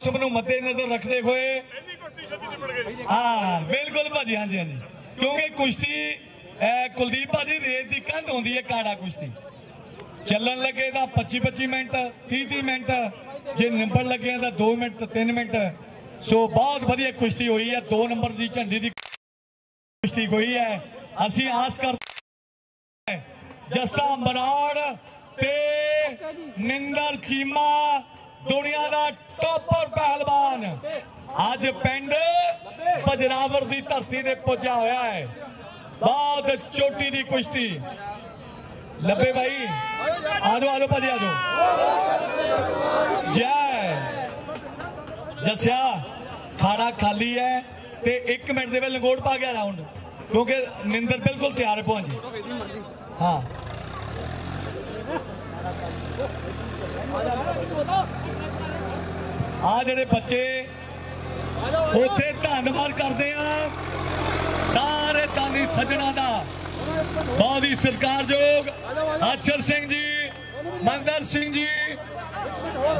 ਸਭ ਨੂੰ ਮੱਦੇ ਨਜ਼ਰ ਰੱਖਦੇ ਹੋਏ ਹਾਂ ਬਿਲਕੁਲ ਭਾਜੀ ਹਾਂਜੀ ਹਾਂਜੀ। ਕਿਉਂਕਿ ਕੁਸ਼ਤੀ ਕੁਲਦੀਪ ਭਾਜੀ ਰੇਤ ਦੀ ਕੰਧ ਹੁੰਦੀ ਹੈ ਕਾੜਾ ਕੁਸ਼ਤੀ। ਚੱਲਣ ਲੱਗੇ ਤਾਂ 25 25 ਮਿੰਟ 30 30 ਮਿੰਟ ਜੇ ਨਿੰਬੜ ਲੱਗੇ ਤਾਂ 2 ਮਿੰਟ 3 ਮਿੰਟ। ਸੋ ਬਹੁਤ ਵਧੀਆ ਕੁਸ਼ਤੀ ਹੋਈ ਹੈ 2 ਨੰਬਰ ਦੀ ਝੰਡੀ ਦੀ ਕੁਸ਼ਤੀ ਹੋਈ ਹੈ। ਅਸੀਂ ਆਸ ਕਰ ਜੱਸਾ ਬਰਾੜ ਤੇ ਨਿੰਦਰ ਚੀਮਾ ਦੁਨੀਆ ਦਾ ਟੌਪਰ ਪਹਿਲਵਾਨ। ਅੱਜ ਪਿੰਡ ਪਜਰਾਵਰ ਦੀ ਧਰਤੀ ਤੇ ਪੁੱਜਾ ਹੋਇਆ ਹੈ। ਬਹੁਤ ਚੋਟੀ ਦੀ ਕੁਸ਼ਤੀ। ਲੱਭੇ ਭਾਈ ਆ ਜਾਓ ਭਾਜੀ ਆ ਜਾਓ ਜੈ। ਦੱਸਿਆ, ਖਾਣਾ ਖਾਲੀ ਹੈ ਤੇ 1 ਮਿੰਟ ਦੇ ਵਿੱਚ ਲੰਗੋੜ ਪਾ ਗਿਆ ਰਾਉਂਡ ਕਿਉਂਕਿ ਨਿੰਦਰ ਬਿਲਕੁਲ ਤਿਆਰ ਪਹੁੰਚ ਹਾਂ। ਆ ਜਿਹੜੇ ਬੱਚੇ ਉੱਥੇ ਧੰਨਵਾਦ ਕਰਦੇ ਆ, ਸਾਰੇ ਦਾਨੀ ਸੱਜਣਾ ਦਾ। ਬਹੁਤ ਹੀ ਸਤਿਕਾਰਯੋਗ ਅਚਲ ਸਿੰਘ ਜੀ, ਮੰਦਰ ਸਿੰਘ ਜੀ,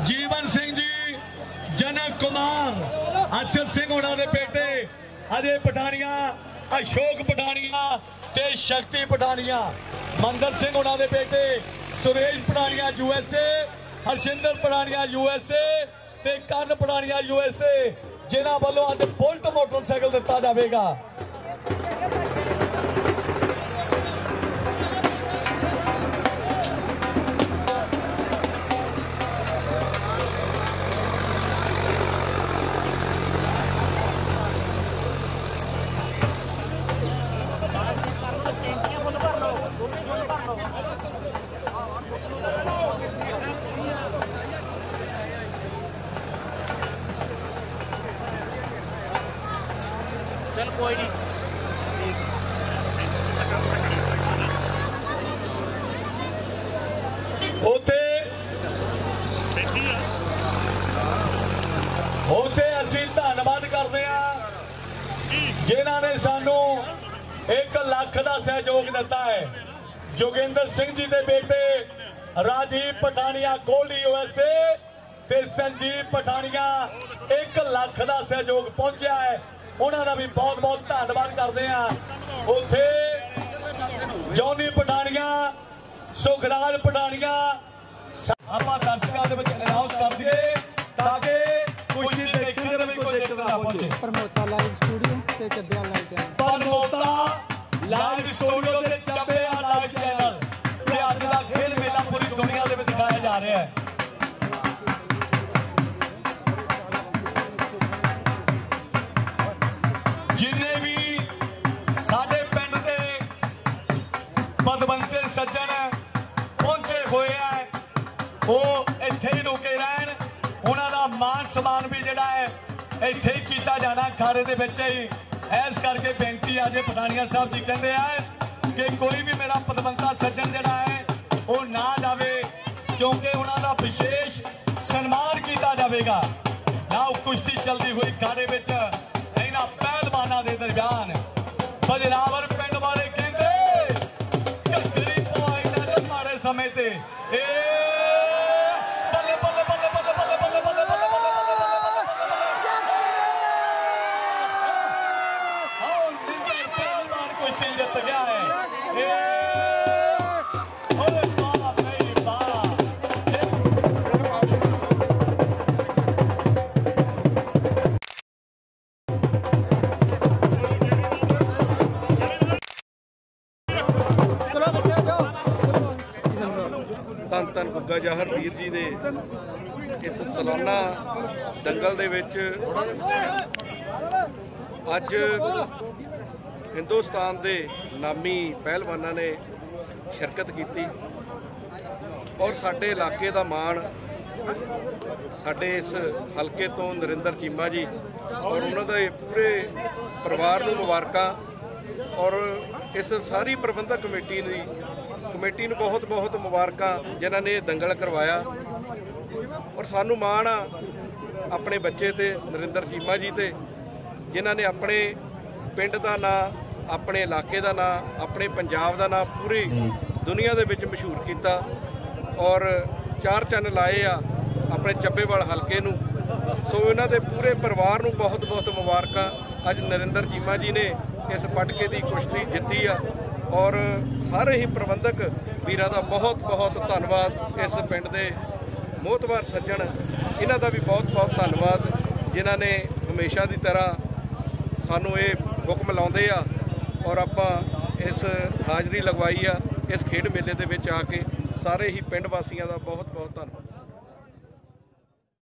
ਜੀਵਨ ਸਿੰਘ ਜੀ, ਜਨਕ ਕੁਮਾਰ ਅਚਲ ਸਿੰਘ ਉਹਨਾਂ ਦੇ ਬੇਟੇ, ਅਜੇ ਪਠਾਨੀਆਂ ਅਸ਼ੋਕ ਪਠਾਨੀਆਂ ਤੇ ਸ਼ਕਤੀ ਪਠਾਨੀਆਂ ਮੰਦਰ ਸਿੰਘ ਉਹਨਾਂ ਦੇ ਬੇਟੇ ਸੁਰੇਸ਼ ਪਠਾਨੀਆਂ ਯੂਐਸਏ ਹਰਸ਼ਿੰਦਰ ਪਠਾਨੀਆਂ ਯੂਐਸਏ ਤੇ ਕਰਨ ਪਠਾਨੀਆਂ ਯੂਐਸਏ ਜਿਨ੍ਹਾਂ ਵੱਲੋਂ ਅੱਜ ਬੁਲਟ ਮੋਟਰਸਾਈਕਲ ਦਿੱਤਾ ਜਾਵੇਗਾ। ਚਲ ਕੋਈ ਨਹੀਂ। ਉਥੇ ਉਥੇ ਅਸੀਂ ਧੰਨਵਾਦ ਕਰਦੇ ਆ ਜਿਨ੍ਹਾਂ ਨੇ ਸਾਨੂੰ 1 ਲੱਖ ਦਾ ਸਹਿਯੋਗ ਦਿੱਤਾ ਹੈ। ਜੋਗਿੰਦਰ ਸਿੰਘ ਜੀ ਦੇ ਬੇਟੇ ਰਾਜੀਵ ਪਠਾਨੀਆ ਕੋਹਲੀ ਯੂਐਸਏ ਤੇ ਸੰਜੀਵ ਪਠਾਨੀਆ 1 ਲੱਖ ਦਾ ਸਹਿਯੋਗ ਪਹੁੰਚਿਆ ਹੈ। ਉਹਨਾਂ ਦਾ ਵੀ ਬਹੁਤ ਬਹੁਤ ਧੰਨਵਾਦ ਕਰਦੇ ਆ ਉਥੇ ਜੌਨੀ ਪਠਾਨੀਆ ਸੁਖਰਾਜ ਪਠਾਨੀਆ ਆਪਾਂ ਦਰਸ਼ਕਾਂ ਦੇ ਵਿੱਚ ਅਨਾਉਂਸ ਕਰ ਦਈਏ ਤਾਂ ਕਿ ਕੁਸ਼ਤੀ ਦੇਖਣ ਦੇ ਵਿੱਚ ਕੋਈ ਦਿੱਕਤ ਨਾ ਪਹੁੰਚੇ। ਪ੍ਰਮੋਤਾ ਲਾਈਵ ਸਟੂਡੀਓ ਤੇ ਚੱਬਿਆ ਲਾਈਵ ਚੈਨਲ ਪਰਮੋਤਾ ਲਾਈਵ ਸਟੂਡੀਓ ਤੇ ਚੱਬਿਆ ਲਾਈਵ ਚੈਨਲ ਤੇ ਅੱਜ ਦਾ ਖੇਡ ਮੇਲਾ ਪੂਰੀ ਦੁਨੀਆ ਦੇ ਵਿੱਚ ਦਿਖਾਇਆ ਜਾ ਰਿਹਾ ਹੈ। ਵੀ ਜਿਹੜਾ ਹੈ, ਇੱਥੇ ਹੀ ਕੀਤਾ ਜਾਣਾ ਖਾੜੇ ਦੇ ਵਿੱਚ ਹੀ। ਐਸ ਕਰਕੇ ਬੇਨਤੀ ਆ ਜੇ ਸਾਹਿਬ ਜੀ ਕਹਿੰਦੇ ਆ ਕਿ ਕੋਈ ਵੀ ਮੇਰਾ ਪਦਵੰਤਾ ਸੱਜਣ ਜਿਹੜਾ ਹੈ, ਉਹ ਨਾ ਜਾਵੇ, ਕਿਉਂਕਿ ਉਹਨਾਂ ਦਾ ਵਿਸ਼ੇਸ਼ ਸਨਮਾਨ ਕੀਤਾ ਜਾਵੇਗਾ। ਨਾ ਕੁਸ਼ਤੀ ਚੱਲਦੀ ਹੋਈ ਖਾਰੇ ਵਿੱਚ ਇਹਨਾਂ ਪਹਿਲਵਾਨਾਂ ਦੇ ਦਰਮਿਆਨ ਬਜਰਾਵਰ ਪਿੰਡ ਵਾਲੇ ਕਹਿੰਦੇ ਕੱਕਰੀ ਪਵਾਈ ਨਾ ਮਾਰੇ ਸਮੇਂ ਤੇ। ਏ Putin ਜਿੱਤ ਗੁੱਗਾ ਜਹਰ ਵੀਰ ਜੀ ਦੇ ਇਸ ਸਲਾਨਾ ਦੰਗਲ ਦੇ ਵਿੱਚ ਅੱਜ ਹਿੰਦੁਸਤਾਨ ਦੇ ਨਾਮੀ ਪਹਿਲਵਾਨਾਂ ਨੇ ਸ਼ਿਰਕਤ ਕੀਤੀ ਔਰ ਸਾਡੇ ਇਲਾਕੇ ਦਾ ਮਾਣ ਸਾਡੇ ਇਸ ਹਲਕੇ ਤੋਂ ਨਰਿੰਦਰ ਚੀਮਾ ਜੀ ਔਰ ਉਹਨਾਂ ਦੇ ਪੂਰੇ ਪਰਿਵਾਰ ਨੂੰ ਮੁਬਾਰਕਾਂ ਔਰ ਇਸ ਸਾਰੀ ਪ੍ਰਬੰਧਕ ਕਮੇਟੀ ਦੀ ਕਮੇਟੀ ਨੂੰ ਬਹੁਤ ਬਹੁਤ ਮੁਬਾਰਕਾਂ ਜਿਨ੍ਹਾਂ ਨੇ ਦੰਗਲ ਕਰਵਾਇਆ ਔਰ ਸਾਨੂੰ ਮਾਣ ਆ ਆਪਣੇ ਬੱਚੇ ਤੇ ਨਰਿੰਦਰ ਚੀਮਾ ਜੀ ਤੇ ਜਿਨ੍ਹਾਂ ਨੇ ਆਪਣੇ ਪਿੰਡ ਦਾ ਨਾਂ ਆਪਣੇ ਇਲਾਕੇ ਦਾ ਨਾਂ ਆਪਣੇ ਪੰਜਾਬ ਦਾ ਨਾਂ ਪੂਰੀ ਦੁਨੀਆ ਦੇ ਵਿੱਚ ਮਸ਼ਹੂਰ ਕੀਤਾ ਔਰ ਚਾਰ ਚੰਨ ਲਾਏ ਆ ਆਪਣੇ ਚੱਬੇਵਾਲ ਹਲਕੇ ਨੂੰ। ਸੋ ਇਹਨਾਂ ਦੇ ਪੂਰੇ ਪਰਿਵਾਰ ਨੂੰ ਬਹੁਤ-ਬਹੁਤ ਮੁਬਾਰਕਾਂ। ਅੱਜ ਨਰਿੰਦਰ ਚੀਮਾ ਜੀ ਨੇ ਇਸ ਪਟਕੇ ਦੀ ਕੁਸ਼ਤੀ ਜਿੱਤੀ ਆ ਔਰ ਸਾਰੇ ਹੀ ਪ੍ਰਬੰਧਕ ਵੀਰਾਂ ਦਾ ਬਹੁਤ-ਬਹੁਤ ਧੰਨਵਾਦ ਇਸ ਪਿੰਡ ਦੇ ਮੋਹਤਵਾਰ ਸੱਜਣ। ਇਹਨਾਂ ਦਾ ਵੀ ਬਹੁਤ-ਬਹੁਤ ਧੰਨਵਾਦ ਜਿਨ੍ਹਾਂ ਨੇ ਹਮੇਸ਼ਾ ਦੀ ਤਰ੍ਹਾਂ ਸਾਨੂੰ ਇਹ ਹੁਕਮ ਲਾਉਂਦੇ ਆ ਔਰ ਆਪਾਂ ਇਸ ਹਾਜ਼ਰੀ ਲਗਵਾਈ ਆ, ਇਸ ਖੇਡ ਮੇਲੇ ਦੇ ਵਿੱਚ ਆ ਕੇ ਸਾਰੇ ਹੀ ਪਿੰਡ ਵਾਸੀਆਂ ਦਾ ਬਹੁਤ-ਬਹੁਤ ਧੰਨਵਾਦ।